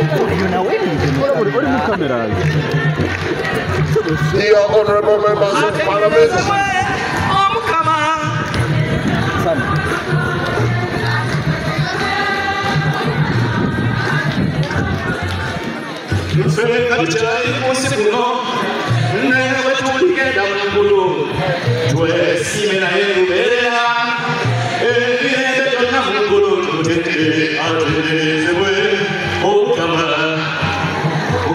You know it. Dear naya betul dalam bulu, si eh bulu,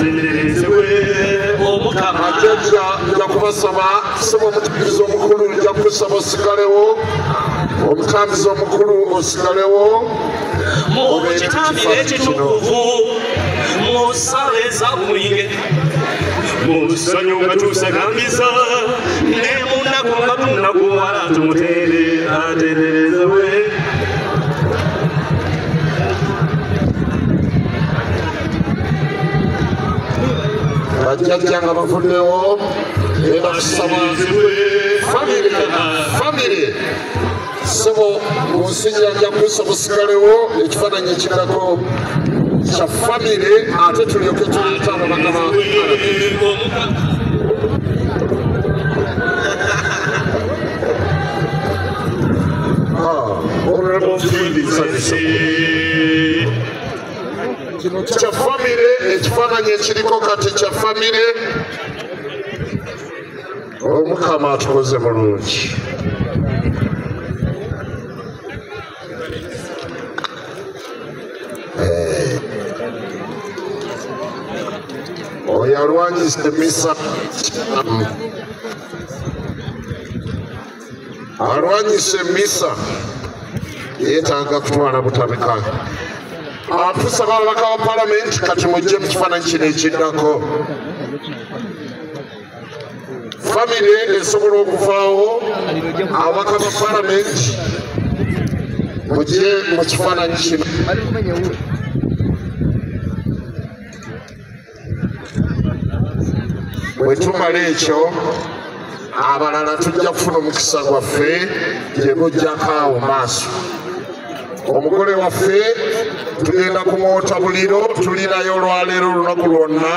atenderezebwe omukama nja kubasaba saba omutambizi omukulu nja kusaba osigalewo omutambizi omukulu osigalewo. Mu kitambiro ekitukuvu mu ssala ezabwinge mu ssanyu nga tusagambiza ne mu nnaku nga tunakuwala tumutere atenderezebwe Rajat Jangama Fundeo, Eva Sama Family, Family. Sabo Musinya Yapusa Muskareo, ekifaananyi ekirako kya famire ate tulyoke tuleeta ababagaba Honorable Field is kino kya famire ekifaananyi ekiriko kati kya famire? Omukama atukoze mulungi Eh. oyo alwanyisa emisa alwanyisa emisa. Yeetaaga kutwala butabika atusaba ababaka ba palamenti kati mujje mu kifaananyi kino ekiddako. Famire esobola okuvaawo ababaka ba palamenti mujje mu kifaananyi kino. Bwe tumala ekyo abalala tujja kufuna omukisa gwaffe gye gujjako awo maaso. Omugole waffe tugenda kumwota buliro tulinayo olwaleero olunaku lwonna